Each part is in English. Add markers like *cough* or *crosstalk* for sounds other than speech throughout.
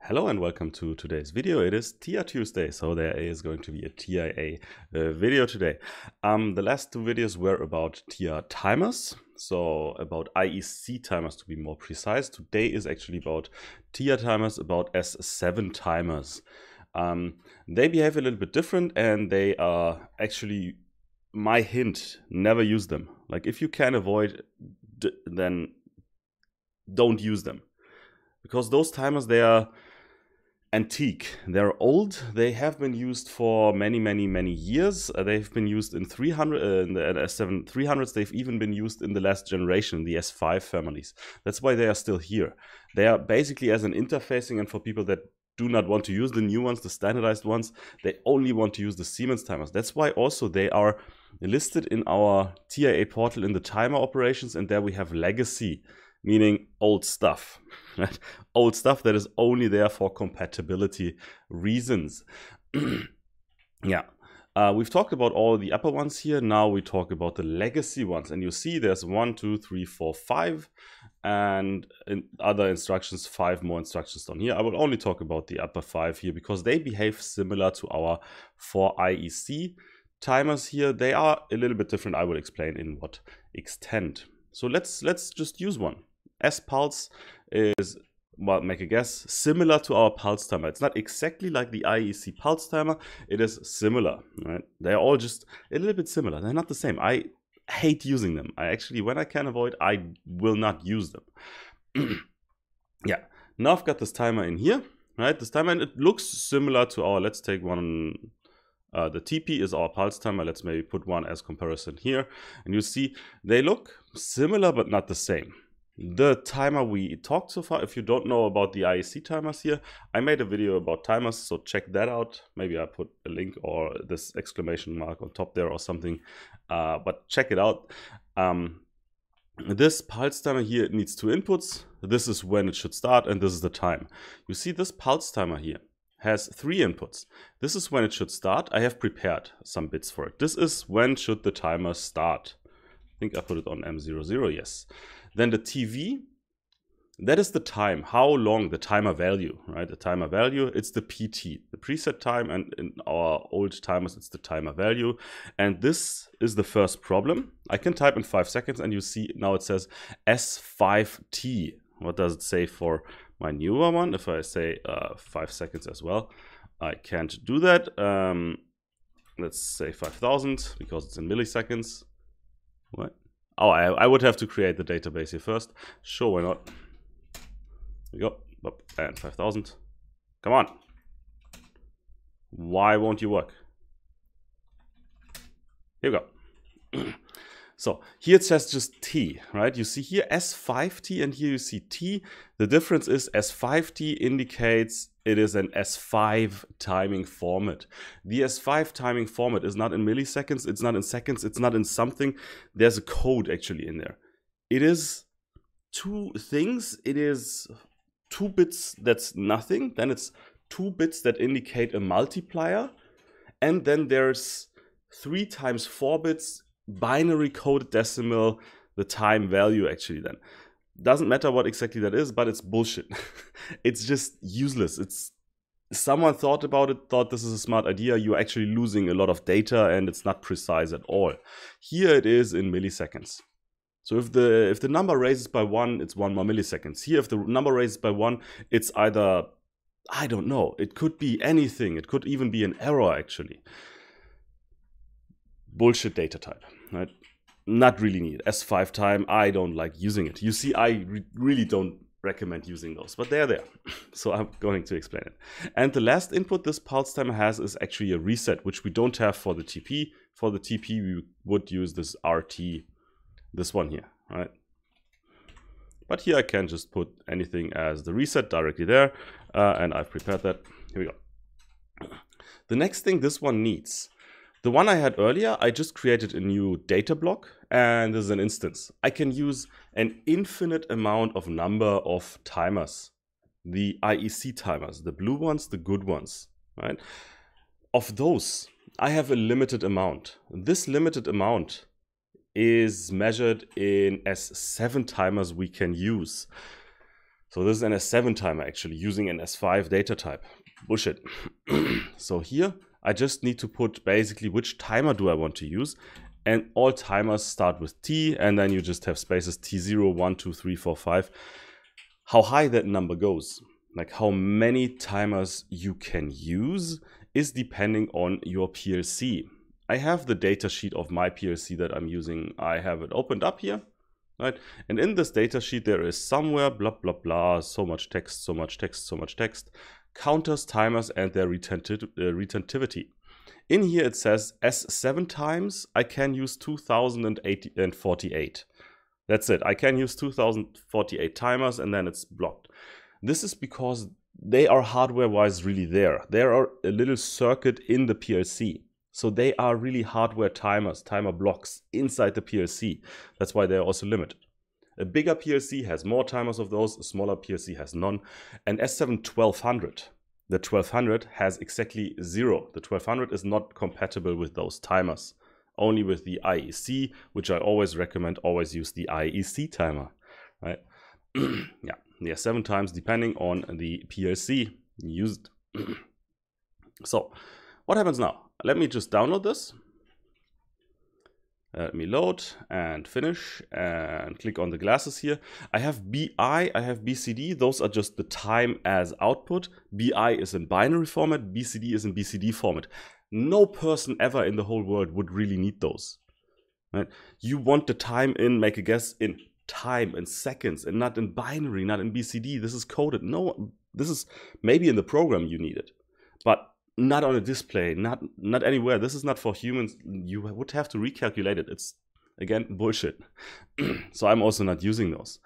Hello and welcome to today's video. It is TIA Tuesday, so there is going to be a TIA uh, video today. Um, the last two videos were about TIA timers, so about IEC timers to be more precise. Today is actually about TIA timers, about S7 timers. Um, they behave a little bit different and they are actually my hint, never use them. Like if you can avoid, then don't use them because those timers they are antique. They're old. They have been used for many many many years. Uh, they've been used in 300 uh, in the s7 300s they've even been used in the last generation the s5 families. That's why they are still here. They are basically as an interfacing and for people that do not want to use the new ones the standardized ones they only want to use the siemens timers. That's why also they are listed in our tia portal in the timer operations and there we have legacy meaning old stuff, *laughs* right? Old stuff that is only there for compatibility reasons. *clears throat* yeah. Uh, we've talked about all the upper ones here. Now we talk about the legacy ones. And you see there's one, two, three, four, five, and in other instructions, five more instructions down here. I will only talk about the upper five here because they behave similar to our 4IEC timers here. They are a little bit different. I will explain in what extent. So let's let's just use one. S pulse is, well, make a guess, similar to our pulse timer. It's not exactly like the IEC pulse timer. It is similar, right? They're all just a little bit similar. They're not the same. I hate using them. I actually, when I can avoid, I will not use them. *clears throat* yeah. Now I've got this timer in here, right? This timer, and it looks similar to our, let's take one uh, the TP is our pulse timer. Let's maybe put one as comparison here. And you see they look similar but not the same the timer we talked so far. If you don't know about the IEC timers here, I made a video about timers, so check that out. Maybe I put a link or this exclamation mark on top there or something, uh, but check it out. Um, this pulse timer here needs two inputs. This is when it should start and this is the time. You see this pulse timer here has three inputs. This is when it should start. I have prepared some bits for it. This is when should the timer start. I think I put it on M00, yes. Then the TV, that is the time, how long the timer value, right? The timer value, it's the PT, the preset time, and in our old timers, it's the timer value. And this is the first problem. I can type in five seconds and you see now it says S5T. What does it say for my newer one? If I say uh, five seconds as well, I can't do that. Um, let's say 5000 because it's in milliseconds. What? Oh, I, I would have to create the database here first. Sure, why not? Here we go. And 5,000. Come on. Why won't you work? Here we go. *clears throat* so here it says just T, right? You see here S5T and here you see T. The difference is S5T indicates it is an S5 timing format. The S5 timing format is not in milliseconds, it's not in seconds, it's not in something. There's a code actually in there. It is two things. It is two bits that's nothing, then it's two bits that indicate a multiplier, and then there's three times four bits binary coded decimal, the time value actually then. Doesn't matter what exactly that is, but it's bullshit. *laughs* it's just useless. It's someone thought about it, thought this is a smart idea. You're actually losing a lot of data and it's not precise at all. Here it is in milliseconds. So if the if the number raises by one, it's one more milliseconds. Here, if the number raises by one, it's either I don't know. It could be anything. It could even be an error actually. Bullshit data type, right? not really need S5 time. I don't like using it. You see, I re really don't recommend using those, but they're there. *laughs* so I'm going to explain it. And the last input this pulse timer has is actually a reset, which we don't have for the TP. For the TP, we would use this RT, this one here, right? But here I can just put anything as the reset directly there. Uh, and I've prepared that. Here we go. The next thing this one needs the one I had earlier, I just created a new data block and this is an instance. I can use an infinite amount of number of timers. The IEC timers, the blue ones, the good ones, right? Of those, I have a limited amount. This limited amount is measured in as seven timers we can use. So this is an S7 timer actually using an S5 data type. Bullshit. *clears throat* so here I just need to put basically which timer do I want to use. And all timers start with T and then you just have spaces T0, 1, 2, 3, 4, 5. How high that number goes, like how many timers you can use is depending on your PLC. I have the data sheet of my PLC that I'm using. I have it opened up here, right? And in this data sheet, there is somewhere blah, blah, blah, so much text, so much text, so much text, counters, timers, and their uh, retentivity. In here, it says S7 times, I can use 2048. That's it. I can use 2048 timers and then it's blocked. This is because they are hardware-wise really there. There are a little circuit in the PLC. So they are really hardware timers, timer blocks inside the PLC. That's why they're also limited. A bigger PLC has more timers of those, a smaller PLC has none. And S7 1200, the 1200 has exactly zero. The 1200 is not compatible with those timers, only with the IEC, which I always recommend always use the IEC timer, right? *clears throat* yeah, yeah, seven times depending on the PLC used. *clears throat* so what happens now? Let me just download this. Uh, let me load and finish and click on the glasses here. I have BI, I have BCD. Those are just the time as output. BI is in binary format, BCD is in BCD format. No person ever in the whole world would really need those. Right? You want the time in, make a guess, in time and seconds and not in binary, not in BCD. This is coded. No, this is maybe in the program you need it, but not on a display, not not anywhere. This is not for humans. You would have to recalculate it. It's again bullshit. *clears throat* so I'm also not using those.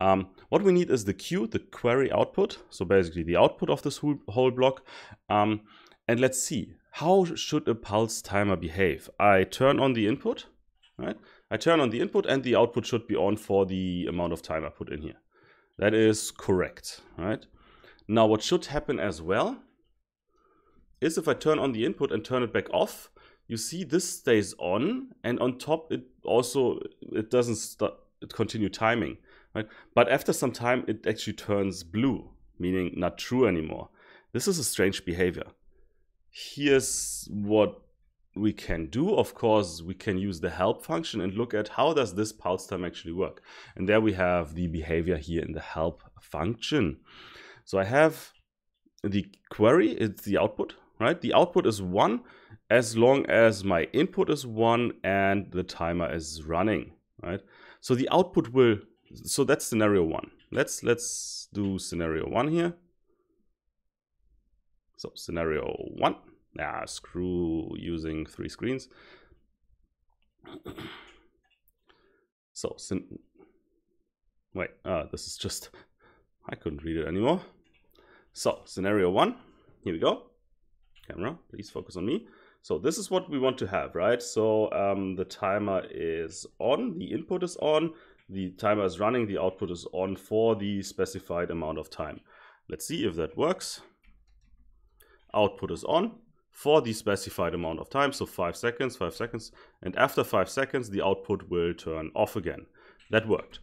Um, what we need is the Q, the query output. So basically the output of this whole, whole block. Um, and let's see, how should a pulse timer behave? I turn on the input, right? I turn on the input and the output should be on for the amount of time I put in here. That is correct, right? Now what should happen as well is if I turn on the input and turn it back off, you see this stays on and on top it also, it doesn't it continue timing, right? But after some time it actually turns blue, meaning not true anymore. This is a strange behavior. Here's what we can do, of course, we can use the help function and look at how does this pulse time actually work. And there we have the behavior here in the help function. So I have the query, it's the output, right? The output is one as long as my input is one and the timer is running, right? So the output will, so that's scenario one. Let's, let's do scenario one here. So scenario one. Ah, screw using three screens. so, wait, uh, this is just, I couldn't read it anymore. So, scenario one, here we go. Camera, please focus on me. So this is what we want to have, right? So um, the timer is on, the input is on, the timer is running, the output is on for the specified amount of time. Let's see if that works. Output is on, for the specified amount of time, so 5 seconds, 5 seconds, and after 5 seconds the output will turn off again. That worked.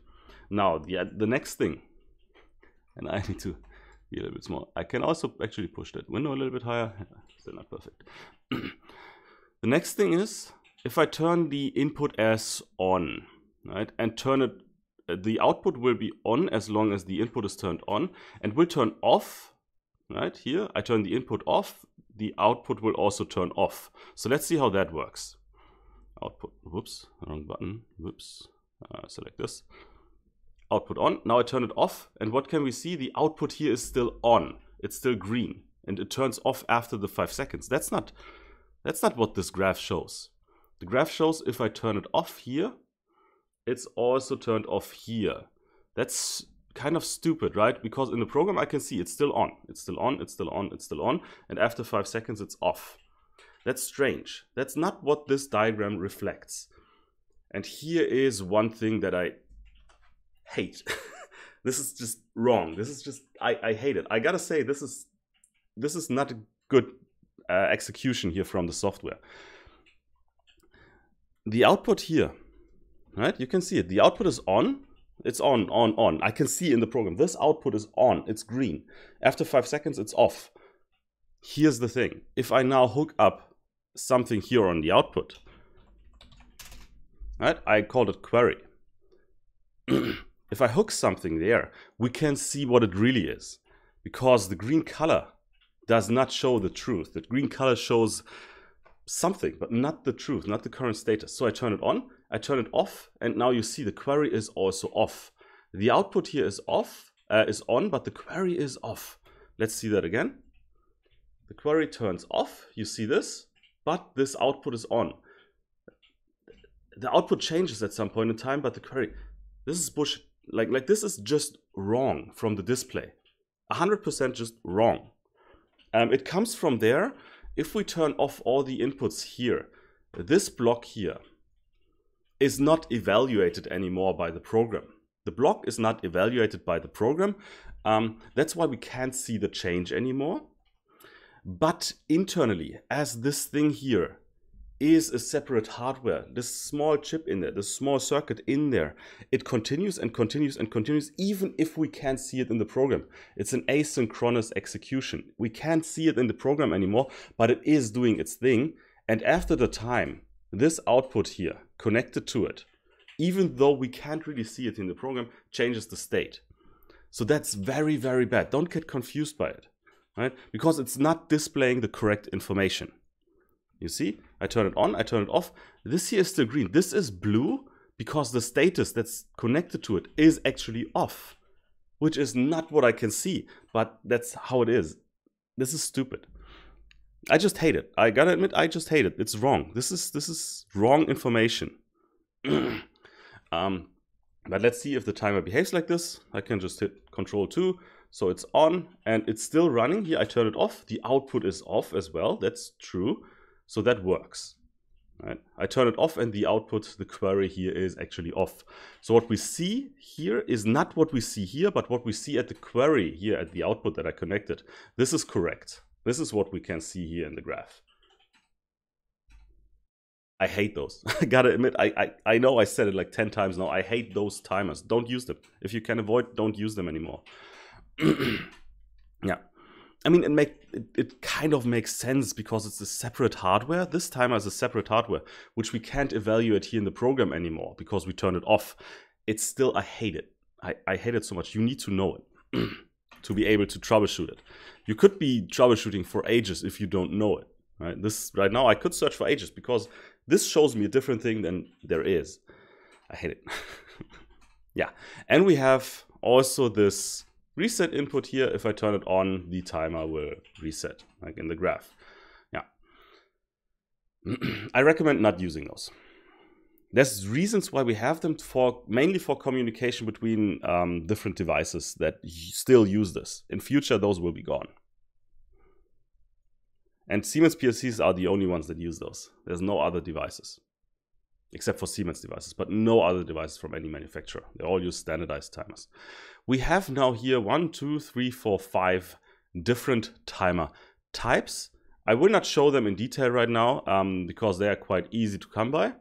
Now, the, the next thing, and I need to be a little bit small, I can also actually push that window a little bit higher, *laughs* still not perfect. *clears throat* the next thing is, if I turn the input as on, right, and turn it, the output will be on as long as the input is turned on, and will turn off, right, here, I turn the input off, the output will also turn off. So let's see how that works. Output, whoops, wrong button, whoops, uh, select this. Output on, now I turn it off, and what can we see? The output here is still on, it's still green, and it turns off after the five seconds. That's not, that's not what this graph shows. The graph shows if I turn it off here, it's also turned off here. That's kind of stupid, right? Because in the program I can see it's still on, it's still on, it's still on, it's still on, and after five seconds it's off. That's strange. That's not what this diagram reflects. And here is one thing that I hate. *laughs* this is just wrong. This is just I, I hate it. I gotta say this is this is not a good uh, execution here from the software. The output here, right? You can see it. The output is on, It's on, on, on. I can see in the program, this output is on, it's green. After five seconds, it's off. Here's the thing. If I now hook up something here on the output, right, I called it query. *clears throat* if I hook something there, we can see what it really is because the green color does not show the truth. The green color shows something, but not the truth, not the current status. So I turn it on, I turn it off, and now you see the query is also off. The output here is off, uh, is on, but the query is off. Let's see that again. The query turns off, you see this, but this output is on. The output changes at some point in time, but the query, this is bullshit. Like, like this is just wrong from the display. 100% just wrong. Um, it comes from there. If we turn off all the inputs here, this block here is not evaluated anymore by the program. The block is not evaluated by the program. Um, that's why we can't see the change anymore. But internally, as this thing here is a separate hardware, this small chip in there, this small circuit in there, it continues and continues and continues even if we can't see it in the program. It's an asynchronous execution. We can't see it in the program anymore, but it is doing its thing. And after the time, this output here connected to it, even though we can't really see it in the program, changes the state. So that's very, very bad. Don't get confused by it right? Because it's not displaying the correct information. You see, I turn it on, I turn it off. This here is still green. This is blue because the status that's connected to it is actually off, which is not what I can see, but that's how it is. This is stupid. I just hate it. I gotta admit, I just hate it. It's wrong. This is this is wrong information. *clears throat* um, but let's see if the timer behaves like this. I can just hit Control 2, so it's on and it's still running. Here I turn it off. The output is off as well. That's true. So that works. Right? I turn it off and the output, the query here is actually off. So what we see here is not what we see here, but what we see at the query here at the output that I connected. This is correct. This is what we can see here in the graph. I hate those. *laughs* I gotta admit, I, I, I know I said it like 10 times now. I hate those timers. Don't use them. If you can avoid, don't use them anymore. *clears throat* yeah. I mean, it make it, it, kind of makes sense because it's a separate hardware. This timer is a separate hardware, which we can't evaluate here in the program anymore because we turned it off. It's still, I hate it. I, I hate it so much. You need to know it *clears throat* to be able to troubleshoot it. You could be troubleshooting for ages if you don't know it. Right? This right now I could search for ages because this shows me a different thing than there is. I hate it. *laughs* yeah, and we have also this reset input here. If I turn it on, the timer will reset, like in the graph. Yeah. *clears throat* I recommend not using those. There's reasons why we have them for mainly for communication between um, different devices that still use this. In future, those will be gone. And Siemens PLCs are the only ones that use those. There's no other devices, except for Siemens devices, but no other devices from any manufacturer. They all use standardized timers we have now here one, two, three, four, five different timer types. I will not show them in detail right now um, because they are quite easy to come by.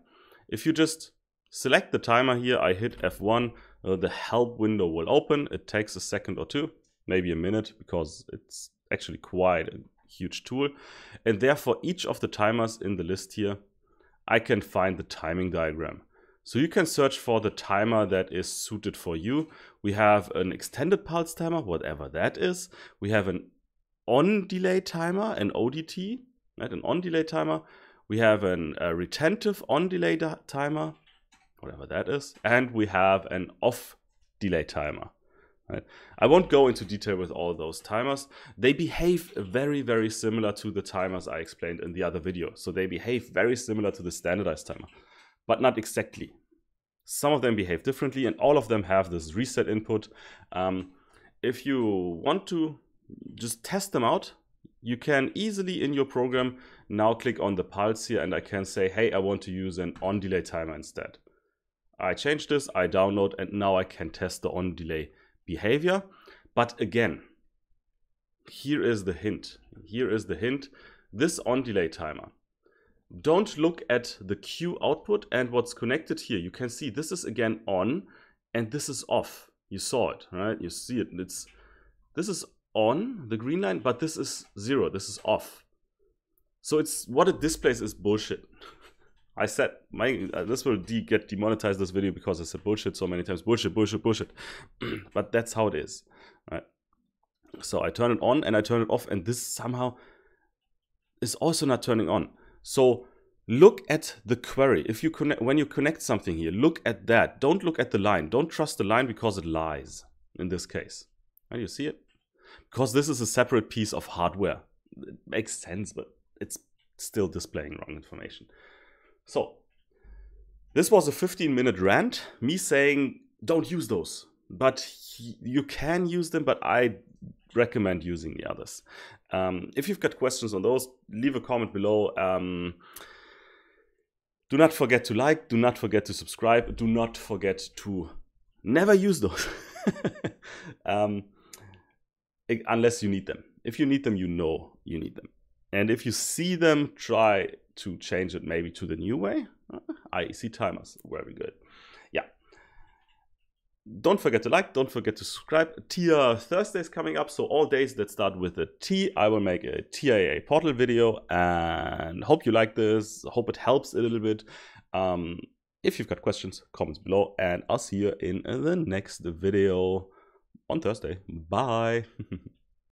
If you just select the timer here, I hit F1, uh, the help window will open. It takes a second or two, maybe a minute because it's actually quite a huge tool. And therefore each of the timers in the list here, I can find the timing diagram. So you can search for the timer that is suited for you. We have an extended pulse timer, whatever that is. We have an on delay timer, an ODT, right? An on delay timer. We have an, a retentive on delay timer, whatever that is. And we have an off delay timer. Right. I won't go into detail with all those timers. They behave very, very similar to the timers I explained in the other video. So they behave very similar to the standardized timer but not exactly. Some of them behave differently and all of them have this reset input. Um, if you want to just test them out, you can easily in your program now click on the pulse here and I can say, hey, I want to use an on delay timer instead. I change this, I download, and now I can test the on delay behavior. But again, here is the hint. Here is the hint. This on delay timer don't look at the Q output and what's connected here. You can see this is again on and this is off. You saw it, right? You see it. It's this is on the green line, but this is zero. This is off. So it's what it displays is bullshit. *laughs* I said my uh, this will de get demonetized this video because I said bullshit so many times. Bullshit, bullshit, bullshit. *clears throat* but that's how it is, right? So I turn it on and I turn it off, and this somehow is also not turning on. So look at the query. If you connect when you connect something here, look at that. Don't look at the line. Don't trust the line because it lies in this case. And you see it? Because this is a separate piece of hardware. It makes sense, but it's still displaying wrong information. So, this was a 15 minute rant, me saying don't use those, but you can use them, but I recommend using the others. Um, if you've got questions on those, leave a comment below. Um, do not forget to like, do not forget to subscribe, do not forget to never use those. *laughs* um, unless you need them. If you need them, you know you need them. And if you see them, try to change it maybe to the new way. Uh, IEC timers, very good. Yeah. Don't forget to like, don't forget to subscribe. TIA Thursday is coming up, so all days that start with a T, I will make a TIA portal video and hope you like this. Hope it helps a little bit. Um, if you've got questions, comments below, and I'll see you in the next video on Thursday. Bye. *laughs*